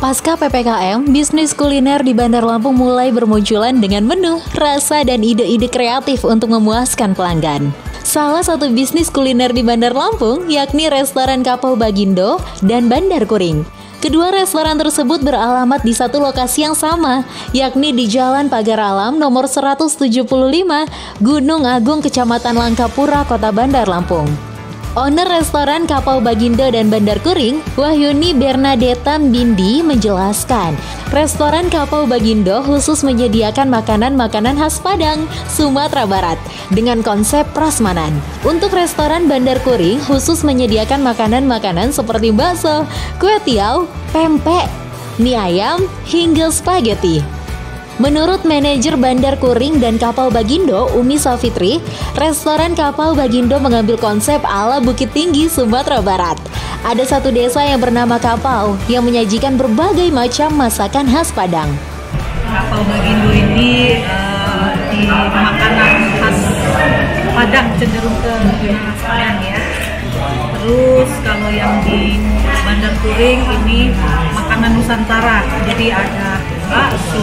Pasca PPKM, bisnis kuliner di Bandar Lampung mulai bermunculan dengan menu, rasa, dan ide-ide kreatif untuk memuaskan pelanggan. Salah satu bisnis kuliner di Bandar Lampung yakni restoran Kapau Bagindo dan Bandar Kuring. Kedua restoran tersebut beralamat di satu lokasi yang sama, yakni di Jalan Pagar Alam nomor 175, Gunung Agung, Kecamatan Langkapura, Kota Bandar Lampung. Owner restoran Kapau Bagindo dan Bandar Kuring, Wahyuni Bernadetta Bindi menjelaskan, restoran Kapau Bagindo khusus menyediakan makanan-makanan khas Padang, Sumatera Barat dengan konsep prasmanan. Untuk restoran Bandar Kuring khusus menyediakan makanan-makanan seperti bakso, kue tiaw, pempek, mie ayam, hingga spaghetti. Menurut manajer Bandar Kuring dan Kapal Bagindo, Umi Safitri, restoran Kapal Bagindo mengambil konsep ala Bukit Tinggi, Sumatera Barat. Ada satu desa yang bernama Kapal yang menyajikan berbagai macam masakan khas Padang. Kapal Bagindo ini uh, di makanan khas Padang cenderung ke khas Padang ya. Terus kalau yang di Bandar Kuring ini makanan Nusantara, jadi ada bakso,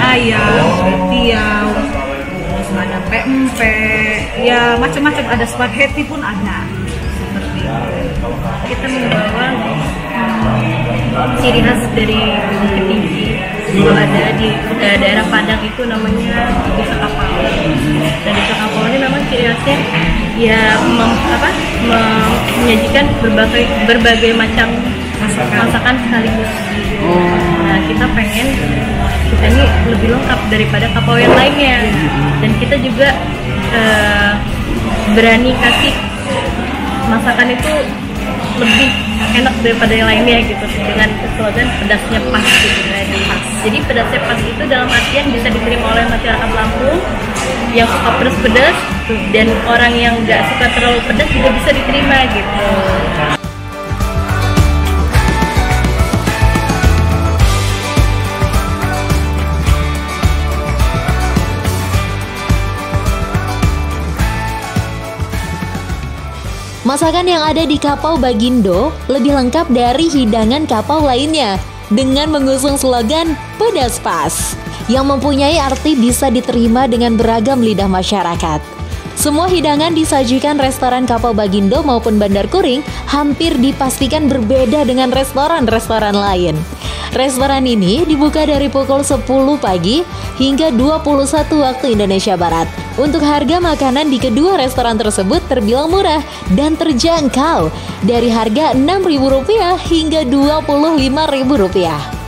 ayam, tiaw, ada pempek, ya macam-macam ada spaghetti pun ada. Seperti. Kita membawa hmm, ciri khas dari Bukit Tinggi itu ada di uh, daerah Padang itu namanya desa kapal dan desa kapal ini memang ciri khasnya ya mem, apa menyajikan berbagai berbagai macam masakan, sekaligus oh. Kita pengen kita ini lebih lengkap daripada kapal yang lainnya. Dan kita juga uh, berani kasih masakan itu lebih enak daripada yang lainnya gitu. Dengan slogan pedasnya pas gitu kan. Jadi pedasnya pas itu dalam artian bisa diterima oleh masyarakat Lampung yang suka pedas-pedas dan orang yang nggak suka terlalu pedas juga bisa diterima gitu. Masakan yang ada di Kapau Bagindo lebih lengkap dari hidangan kapau lainnya dengan mengusung slogan pedas pas yang mempunyai arti bisa diterima dengan beragam lidah masyarakat. Semua hidangan disajikan restoran Kapau Bagindo maupun Bandar Kuring hampir dipastikan berbeda dengan restoran-restoran lain. Restoran ini dibuka dari pukul 10 pagi hingga 21 waktu Indonesia Barat. Untuk harga makanan di kedua restoran tersebut terbilang murah dan terjangkau dari harga Rp6.000 hingga Rp25.000.